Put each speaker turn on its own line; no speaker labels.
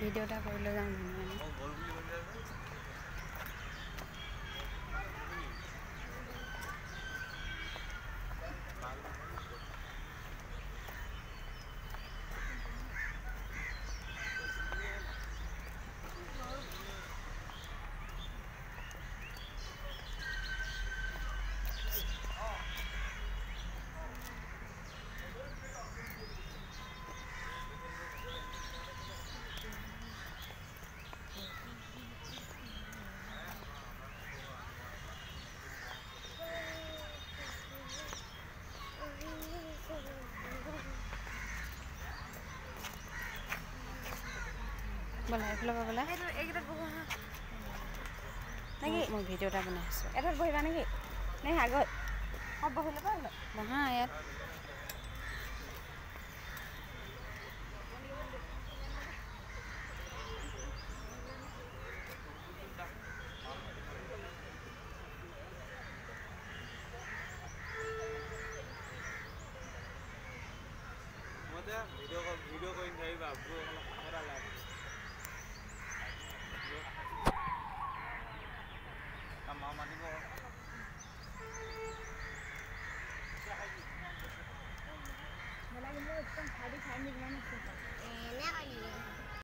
Video এটা কৰিবলৈ যাওঁ ব'লা এইফালৰ পৰা ব'লা
এইকেইটাত বহো আহা
মই মই ভিডিঅ' এটা বনাই আছোঁ।
এটাত বহিবা নেকি? নে আগত? বহি ল'বা
বহা ইয়াত।
ভিডিঅ' ভিডিঅ' কৰি নাথাকিবা